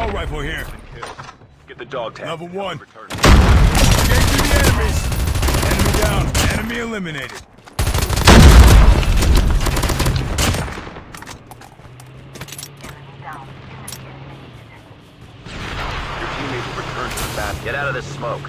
Assault rifle here. Get the dog tag. Level one. The enemies. Enemy down. Enemy eliminated. Your teammate will return to the battle. Get out of this smoke.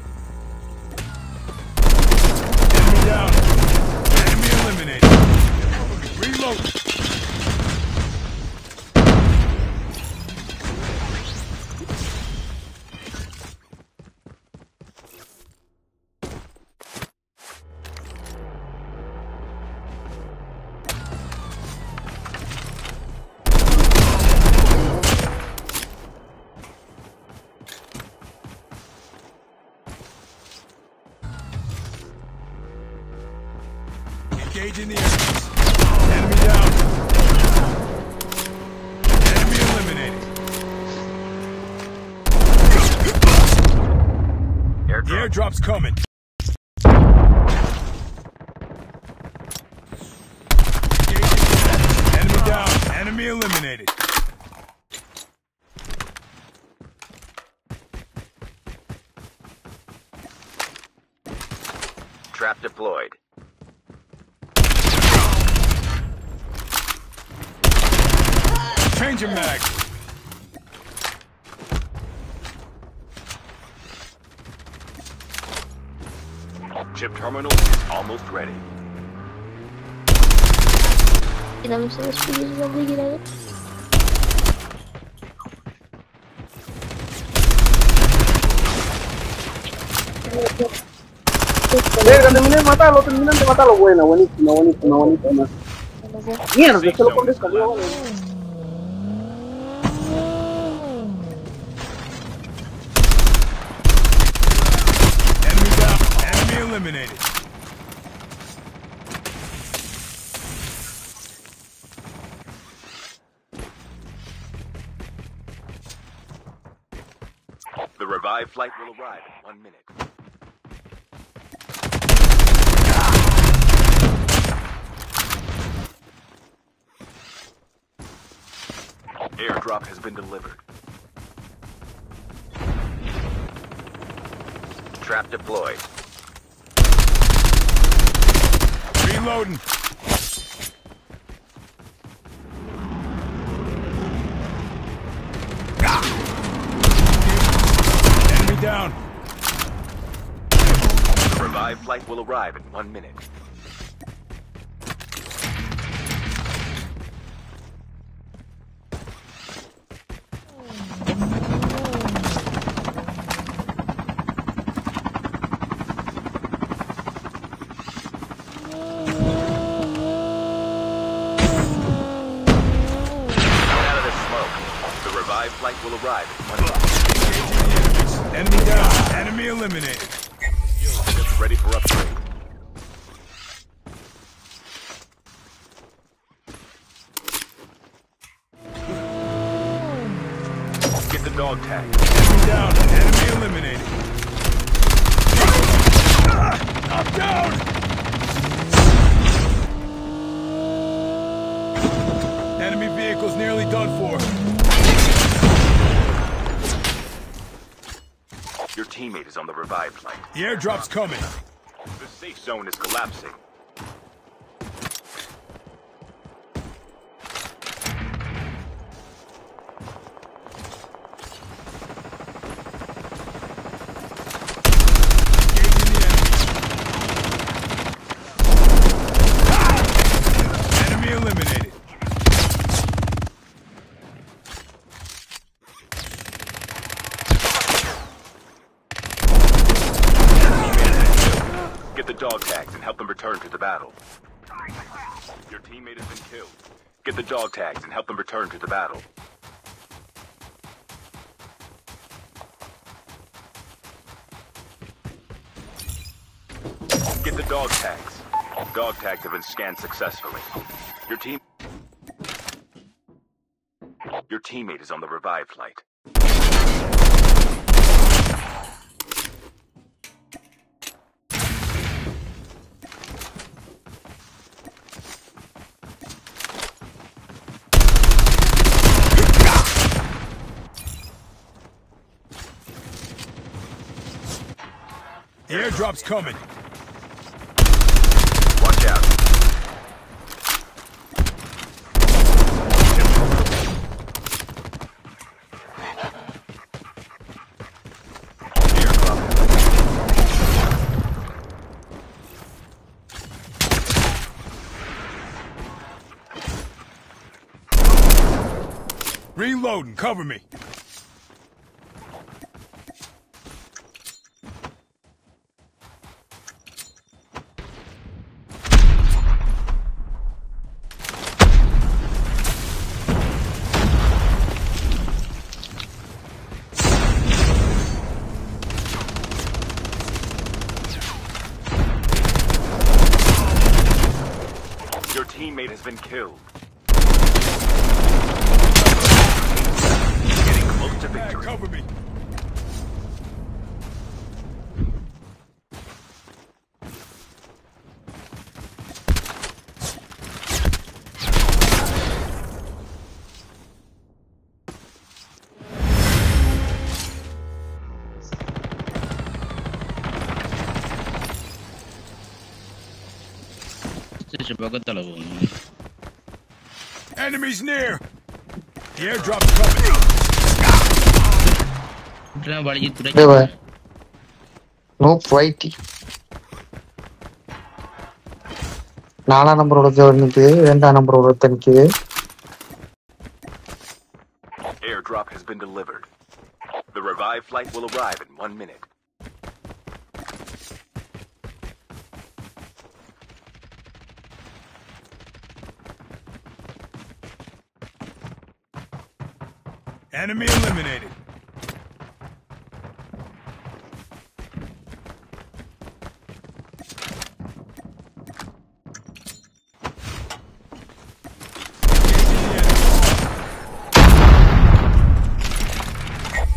Engaging the enemies. Enemy down. Enemy eliminated. Airdrop. The airdrop's coming. Engaging the enemies. Enemy down. Enemy eliminated. Trap deployed. Change your mag. Chip terminal is almost ready. Tiramos essas coisas da igreja. Verga, terminé de matarlo, terminé de matarlo. Buena, buenísima, buenísima, buenísima. Mierda, se lo pones salió, vale. Enemy down. Enemy eliminated. The revived flight will arrive in one minute. Airdrop has been delivered. Trap deployed. Reloading. Enemy down. Revived flight will arrive in one minute. Enemy eliminated. Just ready for upgrade. Get the dog tag. Enemy down. Enemy eliminated. I'm down. Enemy vehicle's nearly done for. Teammate is on the revived flight. The airdrop's coming. The safe zone is collapsing. Engaging the enemy. Enemy eliminated. Your teammate has been killed. Get the dog tags and help them return to the battle. Get the dog tags. Dog tags have been scanned successfully. Your team... Your teammate is on the revive flight. The airdrop's coming. Watch out. Reloading. Cover me. Teammate has been killed. Getting close to victory. cover me. Station பக்கத்தில் போகணும் Enemies near. The airdrop's coming. இப்படிலாம் வழியை இதோ வா. துடைக்க no fifty நாலாம் number ஒருத்தர் நிக்குது ரெண்டாம் நம்பர் ஒருத்தர் நிக்குது Airdrop has been delivered. The revive flight will arrive in one minute. Enemy eliminated.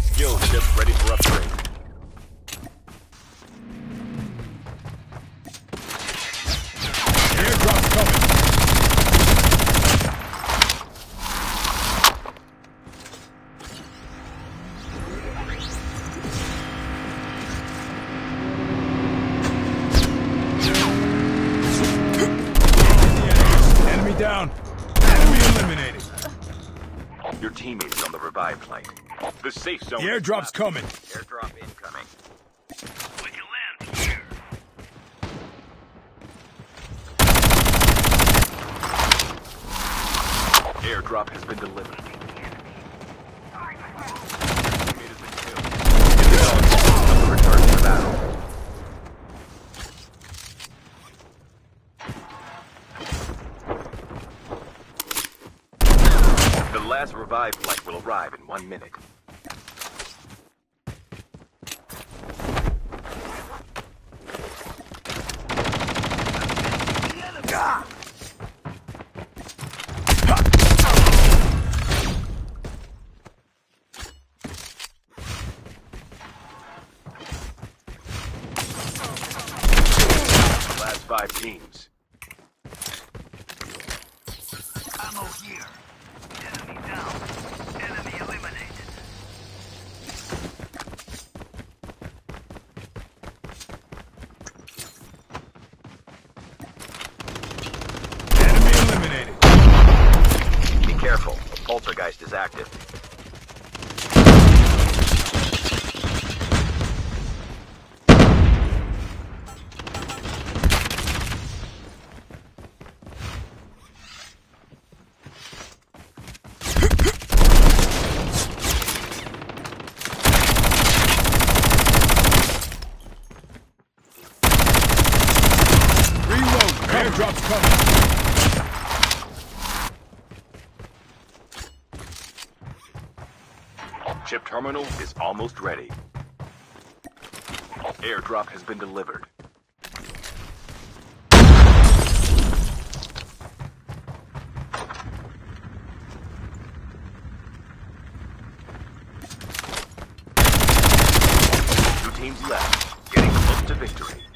Skill ship ready for upgrade. Teammate is on the revive flight. The safe zone. The airdrop's collapsed. coming. Airdrop incoming. Airdrop has been delivered. Teammate has been killed. Get the dog tags and return to the battle. The last revive flight will arrive in one minute. Last five teams. Enemy eliminated. Be careful. Poltergeist is active. Reload. Airdrop's cover. Chip terminal is almost ready. Airdrop has been delivered. Two teams left, getting close to victory.